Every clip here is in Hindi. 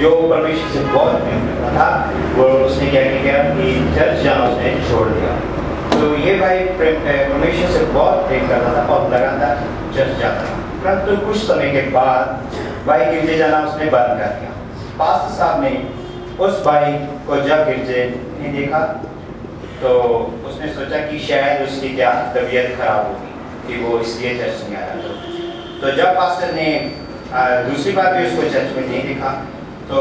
जो परमेश्वर से बहुत प्रेम करता था वो उसने क्या किया कि चर्च जाना उसने छोड़ दिया तो ये भाई प्रेम- परमेश्वर से बहुत प्रेम करता था, और लगातार चर्च जाता था परंतु कुछ समय के बाद भाई गिरजे जाना उसने बंद कर दिया। पास्टर साहब ने उस भाई को जब गिरजे ने देखा तो उसने सोचा कि शायद उसकी क्या तबीयत खराब होगी, कि वो इसलिए चर्च नहीं आया तो जब पास्टर ने दूसरी बार भी उसको चर्च में नहीं देखा तो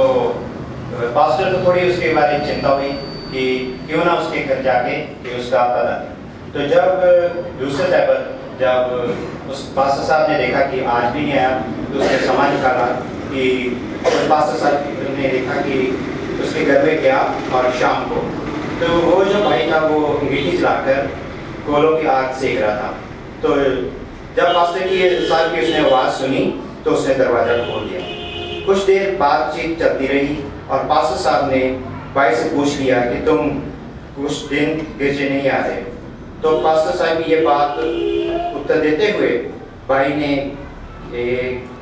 पास्टर को थोड़ी उसके बारे में चिंता हुई कि क्यों ना उसके घर जाके कि उसका पता नहीं तो जब दूसरे साहब जब उस पास्टर साहब ने देखा कि आज भी नहीं आया तो उसने समझ निकाला कि उस पास्टर साहब ने देखा कि उसके घर में गया और शाम को तो वो जो भाई था, वो अंगीठी चलाकर कोलों की आग सेक रहा था। तो जब पास्टर की साहब की उसने आवाज़ सुनी तो उसने दरवाज़ा खोल दिया। कुछ देर बातचीत चलती रही और पास्टर साहब ने भाई से पूछ लिया कि तुम कुछ दिन गिरजे नहीं आ रहे। तो पास्टर साहब की ये बात उत्तर देते हुए भाई ने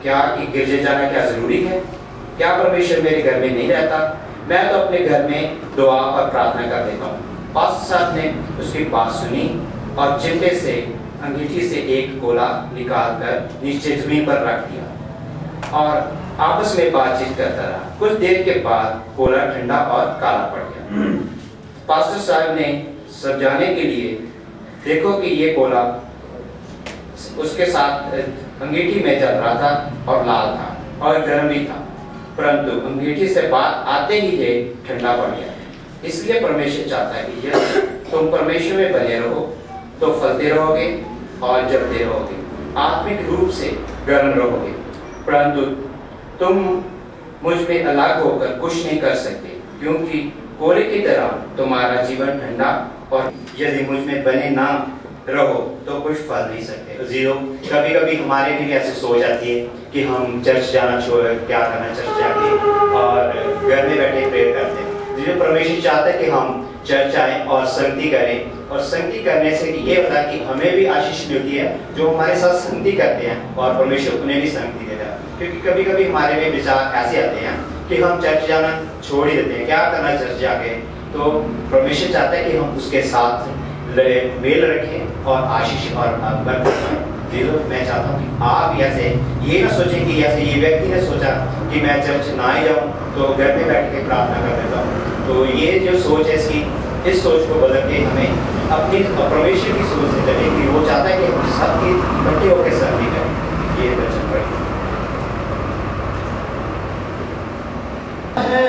क्या कि गिरजे जाना क्या ज़रूरी है? क्या परमेश्वर मेरे घर में नहीं रहता? मैं तो अपने घर में दुआ और प्रार्थना कर देता हूँ। पास्टर साहब ने उसकी बात सुनी और चिमटे से, अंगीठी से एक गोला निकाल कर नीचे ज़मीन पर रख दिया। और आपस में बातचीत करता रहा। कुछ देर के बाद कोला ठंडा और काला पड़ गया। पास्टर साहब ने समझाने के लिए देखो कि ये कोला उसके साथ अंगीठी में चल रहा था और लाल था और गर्म भी था। परंतु अंगीठी से बात आते ही ये ठंडा पड़ गया। इसलिए परमेश्वर चाहता है कि यदि तुम परमेश्वर में बने रहो तो फलते रहोगे और जलते रहोगे। आत्मिक रूप से गर्म रहोगे। परंतु तुम मुझमें अलग होकर कुछ नहीं कर सकते, क्योंकि कोले की तरह तुम्हारा जीवन ठंडा और यदि मुझमें बने ना रहो तो कुछ फल नहीं सकते। ज़ीरो कभी कभी हमारे भी ऐसे सोच आती है कि हम चर्च जाना छोड़, क्या करना चर्च जाके, और घर में बैठे प्रेयर करते हैं। ज़ीरो परमेश्वर चाहता है कि हम चर्च आए और संगति करें, और संगति करने से ये होता है कि हमें भी आशीष मिलती है, जो हमारे साथ संगति करते हैं, और परमेश्वर उन्हें भी संगति देता है। क्योंकि कभी कभी हमारे में विचार ऐसे आते हैं कि हम चर्च जाना छोड़ ही देते हैं। क्या करना चर्च जाके तो परमेश्वर चाहता है कि हम उसके साथ मेल रखें और आशीष और मैं चाहता हूँ कि आप ऐसे, ये ना सोचें कि ऐसे ये व्यक्ति ने सोचा कि मैं चर्च ना ही जाऊँ तो घर में बैठ के प्रार्थना कर देता हूँ। तो ये जो सोच है इसकी, इस सोच को बदल के हमें अपनी, परमेश्वर की सोच से चले कि वो चाहता है कि हम सबकी इकट्ठे होकर सर्दी करें। ये दर्शन करें रूहे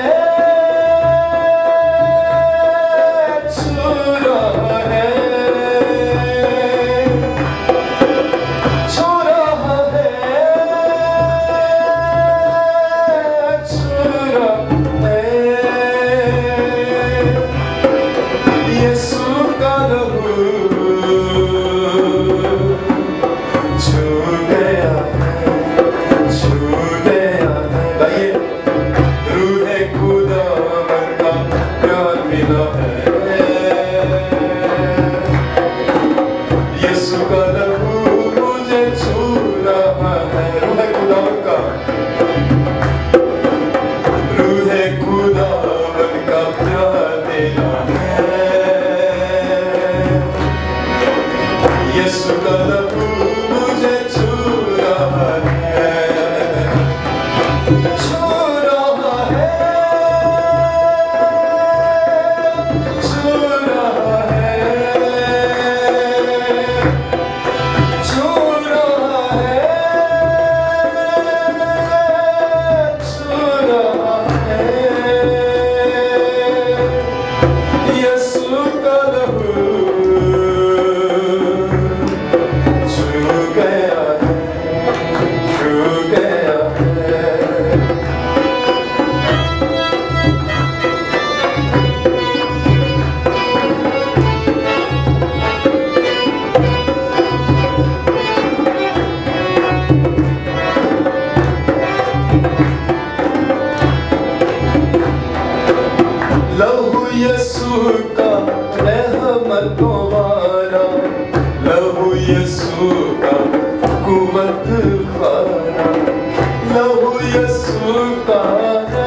muita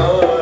여